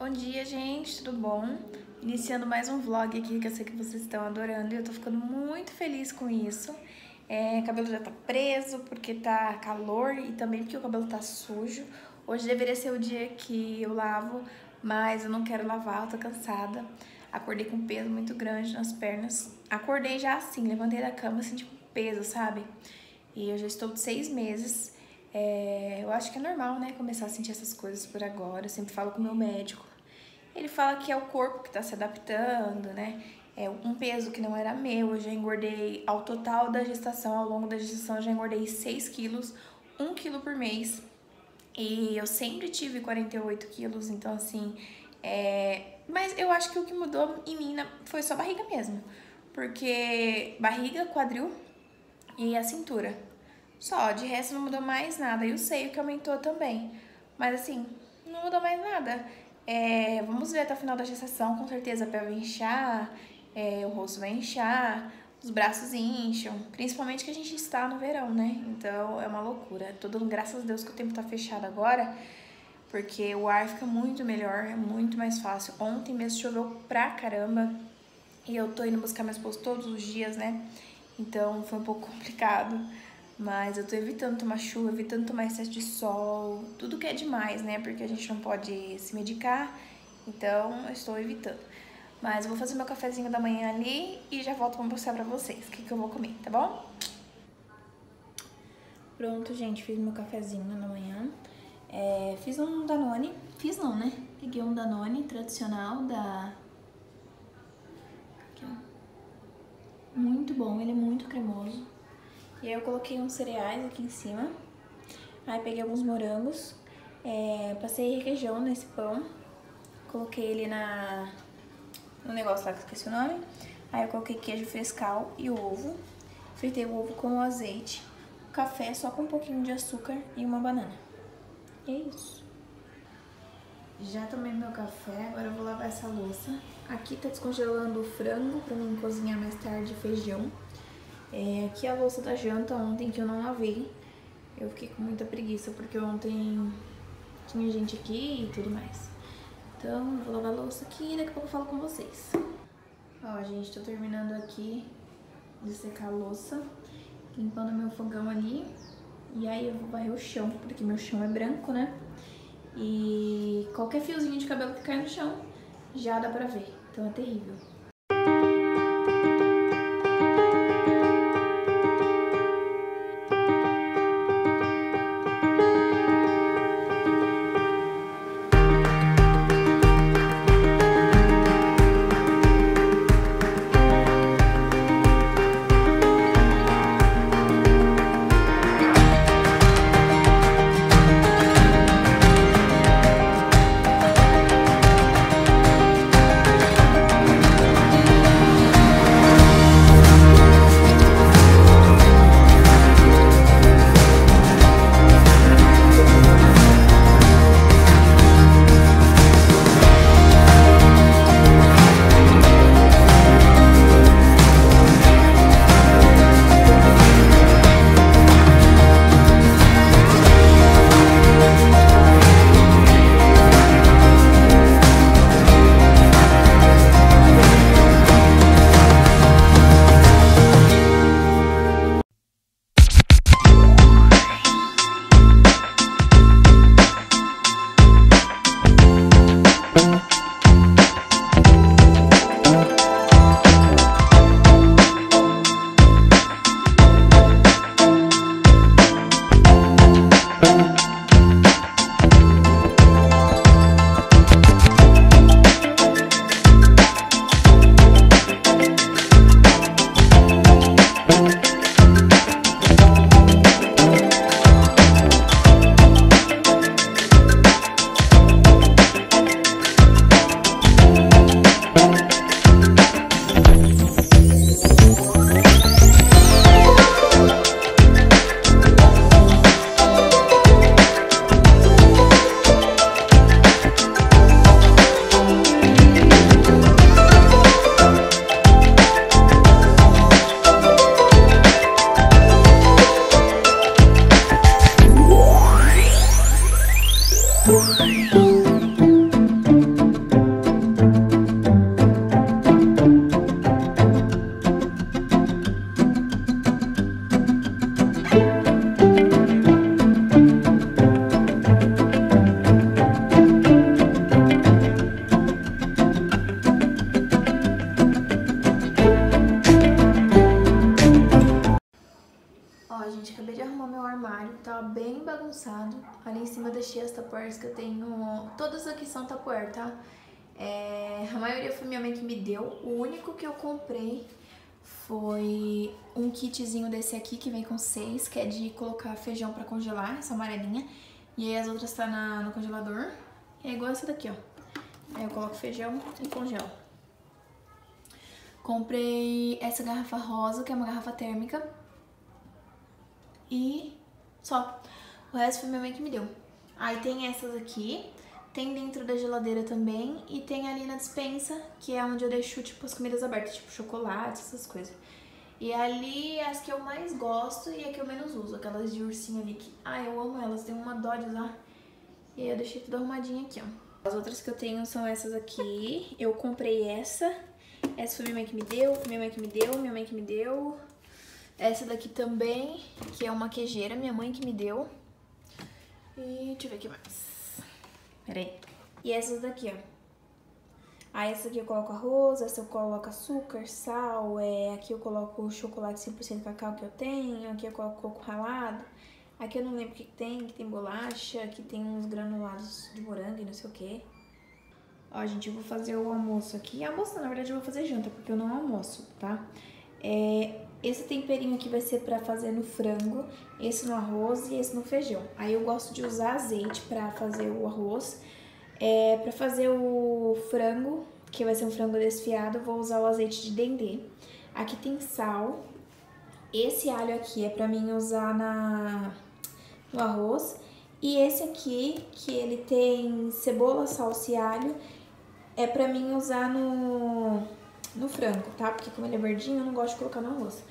Bom dia, gente, tudo bom? Iniciando mais um vlog aqui que eu sei que vocês estão adorando e eu tô ficando muito feliz com isso. É, cabelo já tá preso porque tá calor e também porque o cabelo tá sujo. Hoje deveria ser o dia que eu lavo, mas eu não quero lavar, eu tô cansada. Acordei com peso muito grande nas pernas. Acordei já assim, levantei da cama, tipo, peso, sabe? E eu já estou de seis meses. É, eu acho que é normal, né, começar a sentir essas coisas por agora. Eu sempre falo com o meu médico. Ele fala que é o corpo que tá se adaptando, né? É um peso que não era meu. Eu já engordei ao total da gestação, ao longo da gestação, eu já engordei 6 quilos, 1 quilo por mês. E eu sempre tive 48 quilos, então assim. É... Mas eu acho que o que mudou em mim foi só barriga mesmo. Porque barriga, quadril e a cintura. Só, de resto não mudou mais nada. E o seio que aumentou também. Mas assim, não mudou mais nada. É, vamos ver até o final da gestação, com certeza a pele vai inchar, é, o rosto vai inchar, os braços incham, principalmente que a gente está no verão, né? Então é uma loucura. Dando graças a Deus que o tempo tá fechado agora, porque o ar fica muito melhor, é muito mais fácil. Ontem mesmo choveu pra caramba e eu tô indo buscar meu esposo todos os dias, né? Então foi um pouco complicado. Mas eu tô evitando tomar chuva, evitando tomar excesso de sol, tudo que é demais, né? Porque a gente não pode se medicar, então eu estou evitando. Mas eu vou fazer meu cafezinho da manhã ali e já volto pra mostrar pra vocês o que, que eu vou comer, tá bom? Pronto, gente, fiz meu cafezinho na manhã. É, fiz um Danone, fiz não, né? Peguei um Danone tradicional da... Aqui, ó. Muito bom, ele é muito cremoso. E aí eu coloquei uns cereais aqui em cima. Aí peguei alguns morangos. É, passei requeijão nesse pão. Coloquei ele na, no negócio lá que eu esqueci o nome. Aí eu coloquei queijo frescal e ovo. Fritei o ovo com azeite. Café só com um pouquinho de açúcar e uma banana. E é isso. Já tomei meu café, agora eu vou lavar essa louça. Aqui tá descongelando o frango pra mim cozinhar mais tarde feijão. É, aqui a louça da janta ontem que eu não lavei. Eu fiquei com muita preguiça porque ontem tinha gente aqui e tudo mais. Então, vou lavar a louça aqui e daqui a pouco eu falo com vocês. Ó, gente, tô terminando aqui de secar a louça, limpando meu fogão ali. E aí eu vou varrer o chão, porque meu chão é branco, né? E qualquer fiozinho de cabelo que cai no chão, já dá pra ver. Então é terrível. Bagunçado. Ali em cima deixei as tapoeiras que eu tenho. Todas aqui são tapoer, tá? É... A maioria foi minha mãe que me deu. O único que eu comprei foi um kitzinho desse aqui que vem com seis, que é de colocar feijão pra congelar, essa amarelinha. E aí as outras tá na, no congelador. É igual essa daqui, ó. Aí eu coloco feijão e congelo. Comprei essa garrafa rosa, que é uma garrafa térmica. E só. O resto foi minha mãe que me deu. Aí tem essas aqui, tem dentro da geladeira também e tem ali na dispensa, que é onde eu deixo, tipo, as comidas abertas, tipo chocolate, essas coisas. E ali as que eu mais gosto e a que eu menos uso, aquelas de ursinho ali que... Ah, eu amo elas, tenho uma dó de usar. E eu deixei tudo arrumadinho aqui, ó. As outras que eu tenho são essas aqui. Eu comprei essa. Essa foi minha mãe que me deu, minha mãe que me deu, minha mãe que me deu. Essa daqui também, que é uma queijeira, minha mãe que me deu. E deixa eu ver o que mais. Pera aí. E essas daqui, ó. Ah, essa aqui eu coloco arroz, essa eu coloco açúcar, sal, é, aqui eu coloco chocolate 100% cacau que eu tenho, aqui eu coloco coco ralado. Aqui eu não lembro o que tem, que tem bolacha, aqui tem uns granulados de morango e não sei o que. Ó, gente, eu vou fazer o almoço aqui. Almoço, na verdade, eu vou fazer janta, porque eu não almoço, tá? É, esse temperinho aqui vai ser pra fazer no frango, esse no arroz e esse no feijão. Aí eu gosto de usar azeite pra fazer o arroz. É, pra fazer o frango, que vai ser um frango desfiado, vou usar o azeite de dendê. Aqui tem sal. Esse alho aqui é pra mim usar na, no arroz. E esse aqui, que ele tem cebola, salsa e alho, é pra mim usar no no frango, tá? Porque como ele é verdinho, eu não gosto de colocar no arroz.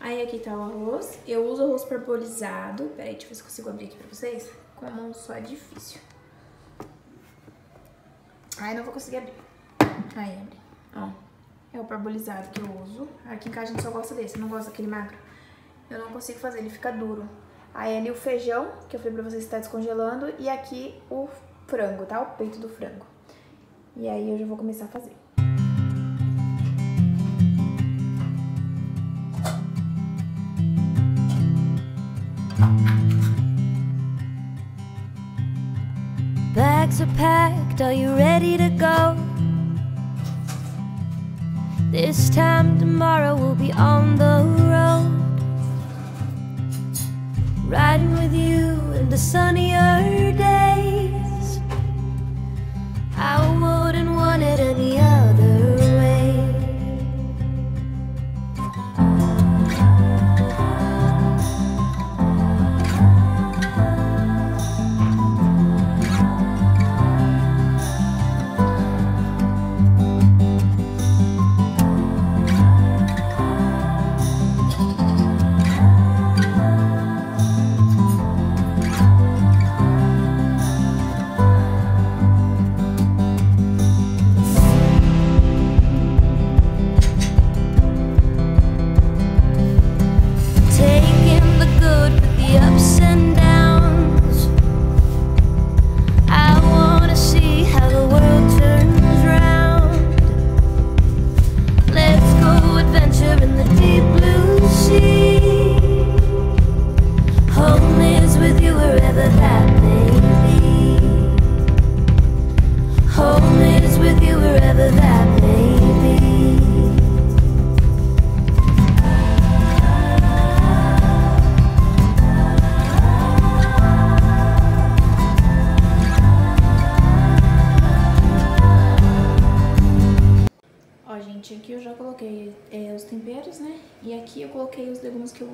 Aí aqui tá o arroz. Eu uso arroz parbolizado. Peraí, deixa eu ver se consigo abrir aqui pra vocês. Com a mão só é difícil. Ai, não vou conseguir abrir. Aí, abre. Ó, é o parbolizado que eu uso. Aqui em casa a gente só gosta desse, não gosta daquele magro. Eu não consigo fazer, ele fica duro. Aí ali o feijão, que eu falei pra vocês que tá descongelando. E aqui o frango, tá? O peito do frango. E aí eu já vou começar a fazer. Are packed, are you ready to go? This time tomorrow we'll be on the road. Riding with you in the sunnier days. I wouldn't want it any other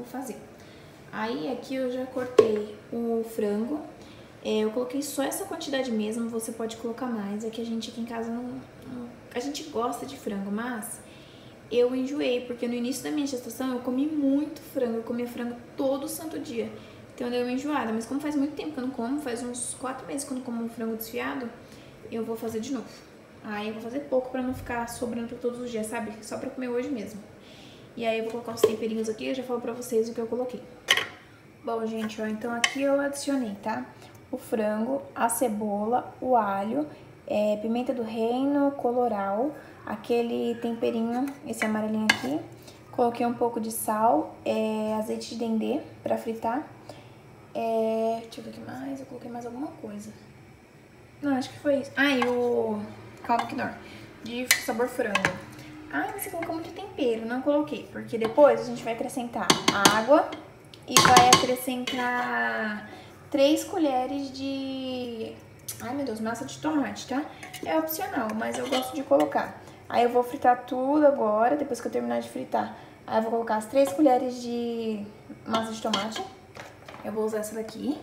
fazer. Aí aqui eu já cortei o frango, é, eu coloquei só essa quantidade mesmo, você pode colocar mais, é que a gente aqui em casa não, não, a gente gosta de frango, mas eu enjoei, porque no início da minha gestação eu comi muito frango, eu comia frango todo santo dia, então eu dei uma enjoada, mas como faz muito tempo que eu não como, faz uns quatro meses que eu não como um frango desfiado, eu vou fazer de novo. Aí eu vou fazer pouco pra não ficar sobrando pra todos os dias, sabe? Só pra comer hoje mesmo. E aí eu vou colocar os temperinhos aqui e já falo pra vocês o que eu coloquei. Bom, gente, ó, então aqui eu adicionei, tá? O frango, a cebola, o alho, é, pimenta do reino, coloral, aquele temperinho, esse amarelinho aqui. Coloquei um pouco de sal, é, azeite de dendê pra fritar. É... Deixa eu ver o que mais. Eu coloquei mais alguma coisa. Não, acho que foi isso. Ah, e o caldo quinoa de sabor frango. Ah, você colocou muito tempero. Não coloquei, porque depois a gente vai acrescentar água e vai acrescentar 3 colheres de... Ai, meu Deus, massa de tomate, tá? É opcional, mas eu gosto de colocar. Aí eu vou fritar tudo agora, depois que eu terminar de fritar. Aí eu vou colocar as 3 colheres de massa de tomate. Eu vou usar essa daqui.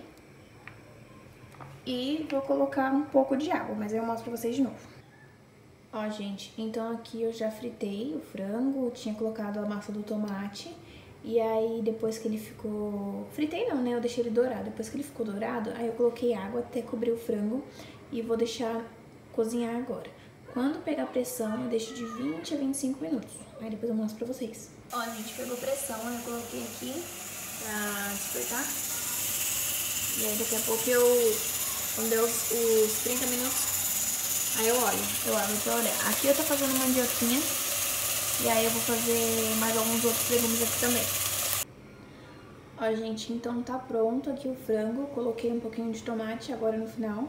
E vou colocar um pouco de água, mas aí eu mostro pra vocês de novo. Ó, gente, então aqui eu já fritei o frango, tinha colocado a massa do tomate. E aí, depois que ele ficou... Fritei não, né? Eu deixei ele dourado. Depois que ele ficou dourado, aí eu coloquei água até cobrir o frango. E vou deixar cozinhar agora. Quando pegar pressão, eu deixo de 20 a 25 minutos. Aí depois eu mostro pra vocês. Ó, gente, pegou pressão, eu coloquei aqui pra despertar. E aí daqui a pouco eu, quando deu os, os 30 minutos, aí eu olho, eu abro pra olhar. Aqui eu tô fazendo mandioquinha, e aí eu vou fazer mais alguns outros legumes aqui também. Ó, gente, então tá pronto aqui o frango. Coloquei um pouquinho de tomate agora no final.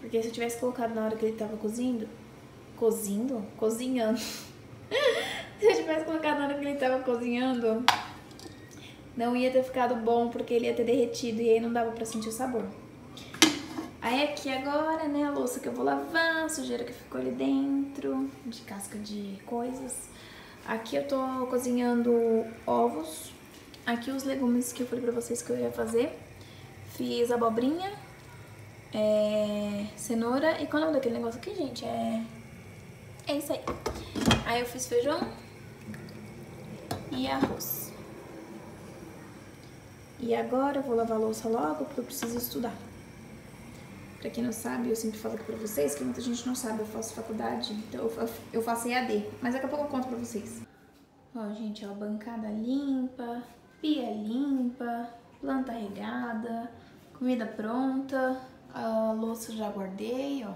Porque se eu tivesse colocado na hora que ele tava cozindo... Cozindo? Cozinhando. se eu tivesse colocado na hora que ele tava cozinhando, não ia ter ficado bom, porque ele ia ter derretido e aí não dava pra sentir o sabor. Aí aqui agora, né, a louça que eu vou lavar, a sujeira que ficou ali dentro, de casca de coisas. Aqui eu tô cozinhando ovos. Aqui os legumes que eu falei pra vocês que eu ia fazer. Fiz abobrinha, é, cenoura e qual é o nome daquele negócio aqui, gente? É, é isso aí. Aí eu fiz feijão e arroz. E agora eu vou lavar a louça logo porque eu preciso estudar. Pra quem não sabe, eu sempre falo aqui pra vocês que muita gente não sabe, eu faço faculdade, então eu faço EAD. Mas daqui a pouco eu conto pra vocês. Ó, gente, ó, bancada limpa, pia limpa, planta regada, comida pronta, a louça já guardei, ó.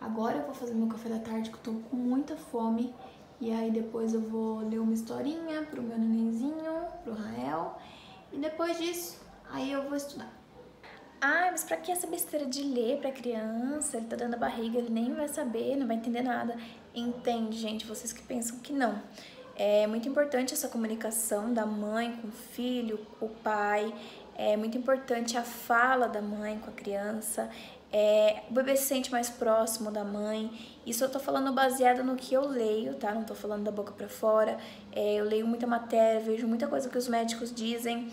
Agora eu vou fazer meu café da tarde que eu tô com muita fome. E aí depois eu vou ler uma historinha pro meu nenenzinho, pro Rael. E depois disso, aí eu vou estudar. Ai, mas pra que essa besteira de ler pra criança? Ele tá dando a barriga, ele nem vai saber, não vai entender nada. Entende, gente, vocês que pensam que não. É muito importante essa comunicação da mãe com o filho, o pai. É muito importante a fala da mãe com a criança. É, o bebê se sente mais próximo da mãe. Isso eu tô falando baseado no que eu leio, tá? Não tô falando da boca para fora. É, eu leio muita matéria, vejo muita coisa que os médicos dizem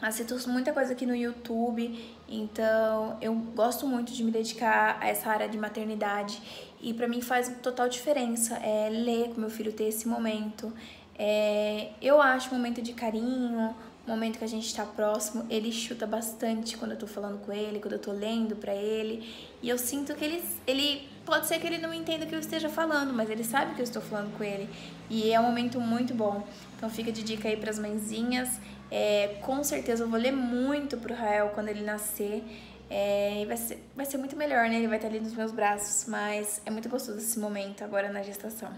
assisto muita coisa aqui no YouTube, então eu gosto muito de me dedicar a essa área de maternidade e para mim faz total diferença é, ler com meu filho ter esse momento. É, eu acho um momento de carinho, um momento que a gente está próximo, ele chuta bastante quando eu tô falando com ele, quando eu tô lendo para ele, e eu sinto que ele, ele pode ser que ele não entenda o que eu esteja falando, mas ele sabe que eu estou falando com ele, e é um momento muito bom. Então fica de dica aí para as mãezinhas é, com certeza eu vou ler muito pro Rael quando ele nascer. É, e vai ser, vai ser muito melhor, né? Ele vai estar ali nos meus braços, mas é muito gostoso esse momento agora na gestação.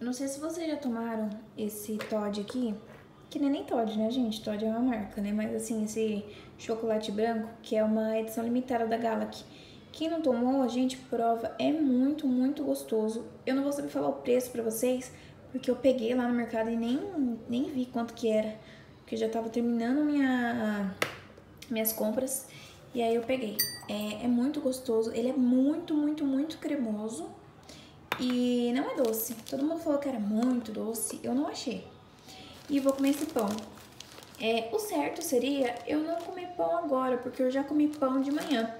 Não sei se vocês já tomaram esse Todd aqui, que nem nem Todd, né, gente? Todd é uma marca, né? Mas assim, esse chocolate branco, que é uma edição limitada da Galaxy. Quem não tomou, a gente prova, é muito, muito gostoso. Eu não vou saber falar o preço pra vocês, porque eu peguei lá no mercado e nem, nem vi quanto que era porque já tava terminando minha, minhas compras. E aí eu peguei. É, é muito gostoso, ele é muito, muito, muito cremoso. E não é doce. Todo mundo falou que era muito doce, eu não achei. E vou comer esse pão. É, o certo seria eu não comer pão agora, porque eu já comi pão de manhã.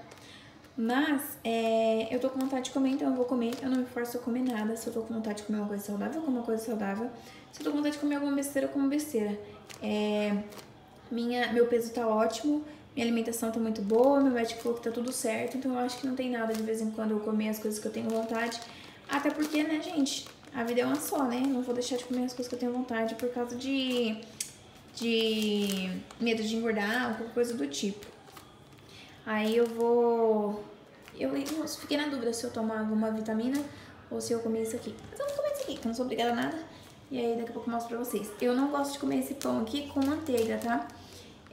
Mas é, eu tô com vontade de comer, então eu vou comer. Eu não me forço a comer nada. Se eu tô com vontade de comer uma coisa saudável, eu como uma coisa saudável. Se eu tô com vontade de comer alguma besteira, eu como besteira. É, minha, meu peso tá ótimo, minha alimentação tá muito boa, meu médico falou que tá tudo certo, então eu acho que não tem nada de vez em quando eu comer as coisas que eu tenho vontade. Até porque, né, gente, a vida é uma só, né? Não vou deixar de comer as coisas que eu tenho vontade por causa de, de medo de engordar ou qualquer coisa do tipo. Aí eu vou... Eu, fiquei na dúvida se eu tomava uma vitamina ou se eu comia isso aqui. Mas eu vou comer isso aqui, que eu não sou obrigada a nada. E aí daqui a pouco eu mostro pra vocês. Eu não gosto de comer esse pão aqui com manteiga, tá?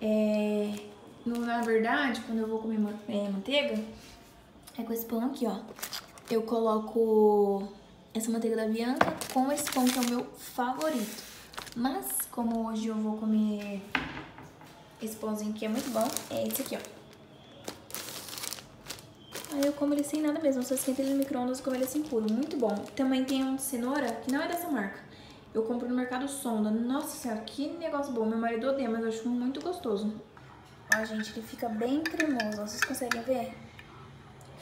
É, no, na verdade, quando eu vou comer é, manteiga, é com esse pão aqui, ó. Eu coloco essa manteiga da Bianca com esse pão que é o meu favorito. Mas, como hoje eu vou comer esse pãozinho que é muito bom, é esse aqui, ó. Aí eu como ele sem nada mesmo, só esquenta ele no micro-ondas e como ele assim puro, muito bom. Também tem um de cenoura, que não é dessa marca. Eu compro no Mercado Sonda. Nossa senhora, que negócio bom. Meu marido odeia, mas eu acho muito gostoso. Ó, gente, ele fica bem cremoso. Vocês conseguem ver?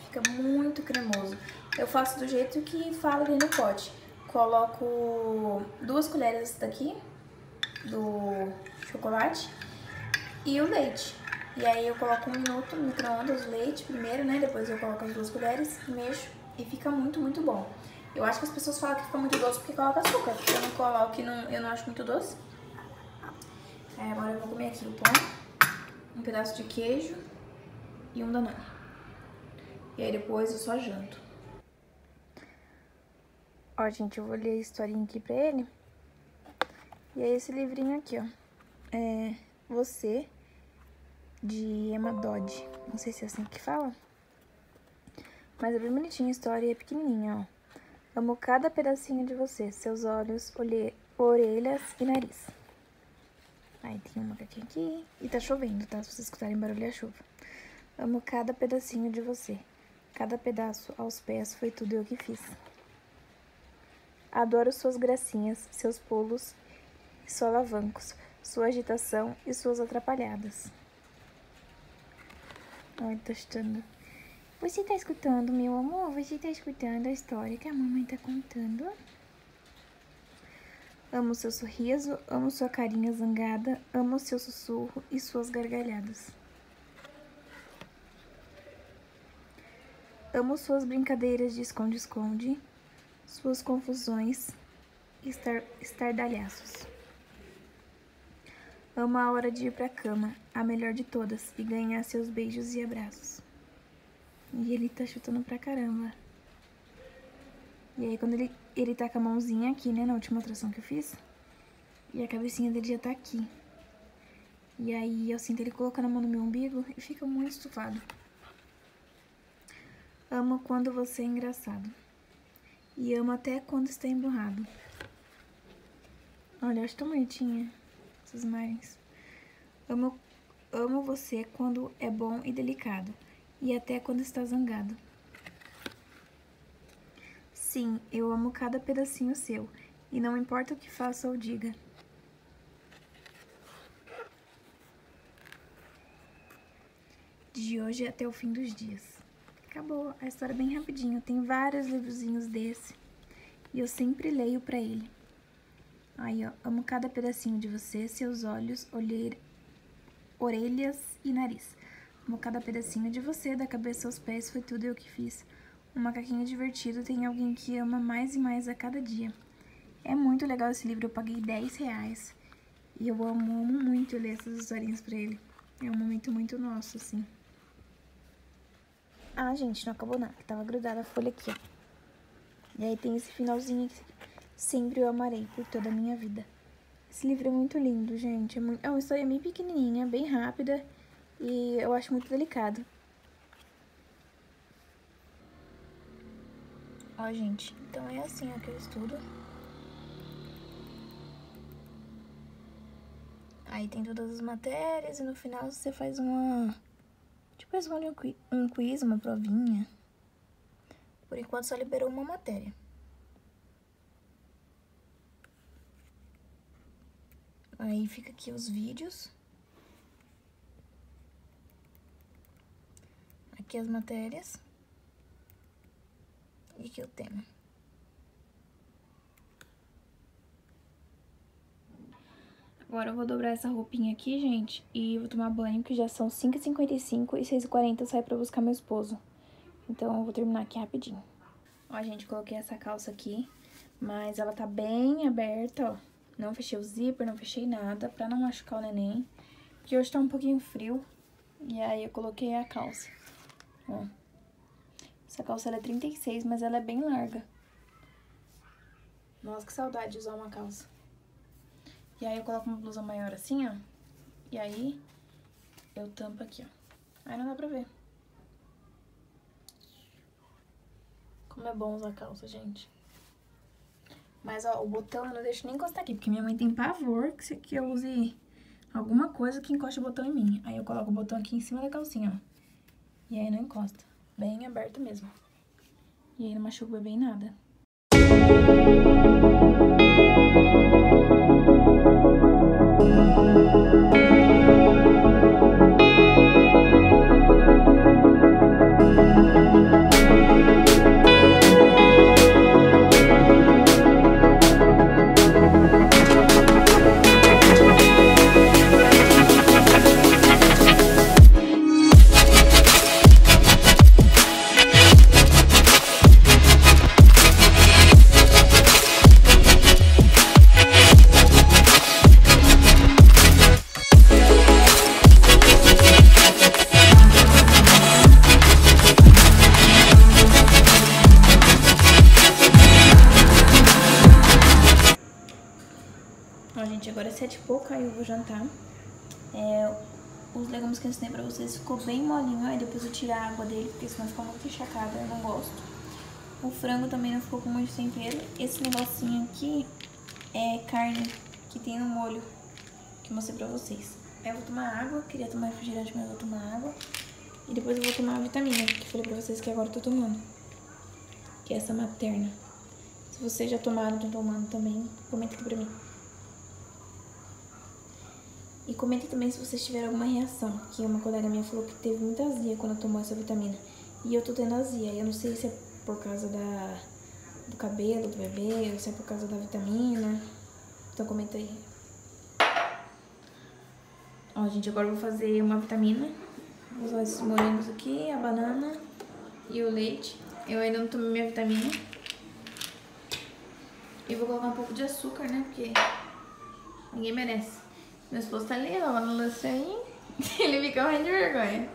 Fica muito cremoso. Eu faço do jeito que fala ali no pote. Coloco duas colheres daqui do chocolate e o leite. E aí eu coloco um minuto no micro-ondas leite primeiro, né? Depois eu coloco as duas colheres, mexo e fica muito, muito bom. Eu acho que as pessoas falam que fica muito doce porque coloca açúcar. Eu não coloco, não, eu não acho muito doce. Aí agora eu vou comer aqui o pão, um pedaço de queijo e um danone. E aí depois eu só janto. Ó, gente, eu vou ler a historinha aqui pra ele. E é esse livrinho aqui, ó. É Você, de Emma Dodge. Não sei se é assim que fala. Mas é bem bonitinha a história e é pequenininha, ó. Amo cada pedacinho de você, seus olhos, orelhas e nariz. Aí tem uma macaquinha aqui. E tá chovendo, tá? Se vocês escutarem barulho, é chuva. Amo cada pedacinho de você. Cada pedaço aos pés foi tudo eu que fiz. Adoro suas gracinhas, seus pulos e solavancos, sua agitação e suas atrapalhadas. Tá chutando. Você tá escutando, meu amor? Você tá escutando a história que a mamãe tá contando? Amo seu sorriso, amo sua carinha zangada, amo seu sussurro e suas gargalhadas. Amo suas brincadeiras de esconde-esconde, suas confusões e estar, estardalhaços. Amo a hora de ir pra cama, a melhor de todas, e ganhar seus beijos e abraços. E ele tá chutando pra caramba. E aí quando ele, ele tá com a mãozinha aqui, né, na última atração que eu fiz. E a cabecinha dele já tá aqui. E aí eu sinto ele colocando a mão no meu umbigo e fica muito estufado. Amo quando você é engraçado. E amo até quando está emburrado. Olha, acho tão bonitinha imagens. Amo, amo você quando é bom e delicado e até quando está zangado. Sim, eu amo cada pedacinho seu, e não importa o que faça ou diga. De hoje até o fim dos dias. Acabou a história bem rapidinho. Tem vários livrozinhos desse. E eu sempre leio pra ele. Aí, ó. Amo cada pedacinho de você, seus olhos, olheira, orelhas e nariz. Como cada pedacinho de você, da cabeça aos pés, foi tudo eu que fiz. Um macaquinho divertido tem alguém que ama mais e mais a cada dia. É muito legal esse livro, eu paguei 10 reais. E eu amo, amo muito ler essas historinhas pra ele. É um momento muito nosso, assim. Ah, gente, não acabou nada. Tava grudada a folha aqui, ó. E aí tem esse finalzinho aqui. Sempre eu amarei por toda a minha vida. Esse livro é muito lindo, gente. É, muito... é uma história bem pequenininha, bem rápida. E eu acho muito delicado. Ó, gente, então é assim ó, que eu estudo. Aí tem todas as matérias e no final você faz uma... Tipo, responde um quiz, uma provinha. Por enquanto só liberou uma matéria. Aí fica aqui os vídeos. aqui as matérias e aqui o tema. Agora eu vou dobrar essa roupinha aqui, gente, e vou tomar banho, que já são 5h55 e 6h40 eu saio pra buscar meu esposo. Então eu vou terminar aqui rapidinho. Ó, gente, coloquei essa calça aqui, mas ela tá bem aberta, ó. Não fechei o zíper, não fechei nada, pra não machucar o neném. Porque hoje tá um pouquinho frio, e aí eu coloquei a calça. Ó. Essa calça é 36, mas ela é bem larga. Nossa, que saudade de usar uma calça. E aí eu coloco uma blusa maior assim, ó. E aí eu tampo aqui, ó. Aí não dá pra ver. Como é bom usar calça, gente. Mas, ó, o botão eu não deixo nem encostar aqui, porque minha mãe tem pavor que, que eu use alguma coisa que encoste o botão em mim. Aí eu coloco o botão aqui em cima da calcinha, ó. E aí não encosta. Bem aberto mesmo. E aí não machuca o bebê em nada. Os legumes que eu ensinei pra vocês ficou bem molinho, aí depois eu tiro a água dele, porque senão ficou muito encharcada, eu não gosto. O frango também não ficou com muito tempero. Esse negocinho aqui é carne que tem no molho, que eu mostrei pra vocês. Aí eu vou tomar água, queria tomar refrigerante, mas eu vou tomar água. E depois eu vou tomar a vitamina, que eu falei pra vocês que agora eu tô tomando. Que é essa materna. Se vocês já tomaram, estão tomando também, comenta aqui pra mim. E comenta também se vocês tiveram alguma reação, que uma colega minha falou que teve muita azia quando tomou essa vitamina. E eu tô tendo azia, eu não sei se é por causa da, do cabelo do bebê, ou se é por causa da vitamina. Então comenta aí. Ó, gente, agora eu vou fazer uma vitamina. Vou usar esses morangos aqui, a banana e o leite. Eu ainda não tomei minha vitamina. E vou colocar um pouco de açúcar, né, porque ninguém merece. Meu esposo tá ali lavando louça aí. Ele fica morrendo de vergonha.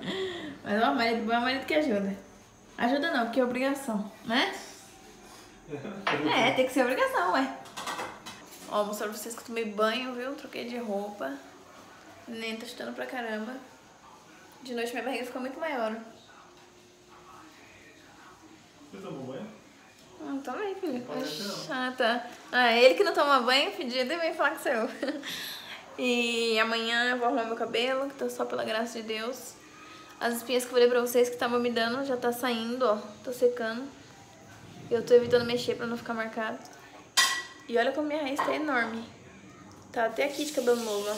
Mas ó, o marido bom é o marido que ajuda. Ajuda não, porque é obrigação, né? É, tem que ser obrigação, ué. Ó, mostrar pra vocês que eu tomei banho, viu? Troquei de roupa. Nem tá chutando pra caramba. De noite minha barriga ficou muito maior. Você tomou banho? Não, também, filho. Ah, tá. Ah, ele que não toma banho, pedido e vem falar que sou eu. E amanhã eu vou arrumar meu cabelo, que tá só pela graça de Deus. As espinhas que eu falei pra vocês que estavam me dando já tá saindo, ó. Tô secando. Eu tô evitando mexer pra não ficar marcado. E olha como minha raiz tá enorme. Tá até aqui de cabelo novo, ó.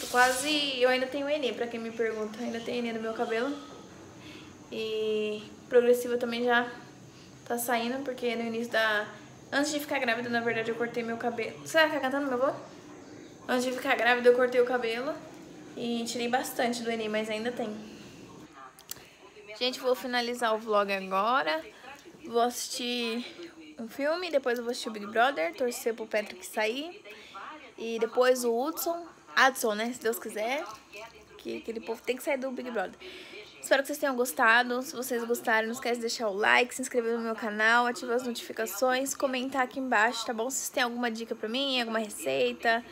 Tô quase... Eu ainda tenho Enê, pra quem me pergunta. Ainda tem Enê no meu cabelo. E progressiva também já tá saindo, porque no início da... Antes de ficar grávida, na verdade, eu cortei meu cabelo. Você vai ficar cantando, meu avô? Antes de ficar grávida, eu cortei o cabelo e tirei bastante do Enem, mas ainda tem. Gente, vou finalizar o vlog agora. Vou assistir um filme, depois eu vou assistir o Big Brother, torcer pro Patrick sair. E depois o Hudson, Adson, né, se Deus quiser, que aquele povo tem que sair do Big Brother. Espero que vocês tenham gostado. Se vocês gostarem, não esquece de deixar o like, se inscrever no meu canal, ativar as notificações, comentar aqui embaixo, tá bom? Se vocês têm alguma dica pra mim, alguma receita,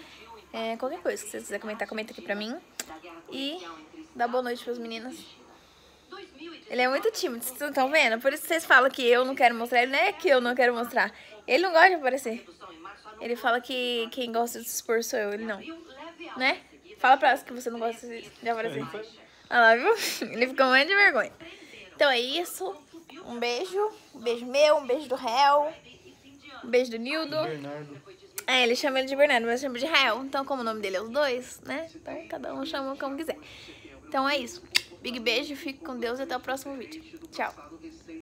é, qualquer coisa que vocês quiserem comentar, comenta aqui pra mim. E dá boa noite pras meninas. Ele é muito tímido, vocês estão vendo? Por isso que vocês falam que eu não quero mostrar. Ele não é que eu não quero mostrar. Ele não gosta de aparecer. Ele fala que quem gosta de se expor sou eu, ele não. Né? Fala pra elas que você não gosta de aparecer. Olha lá, viu? Ele ficou morrendo de vergonha. Então é isso. Um beijo. Um beijo meu, um beijo do réu. Um beijo do Nildo. Bernardo. É, ele chama ele de Bernardo, mas eu chamo de Rael. Então, como o nome dele é os dois, né? Então, cada um chama como quiser. Então é isso. Big beijo, fique com Deus e até o próximo vídeo. Tchau.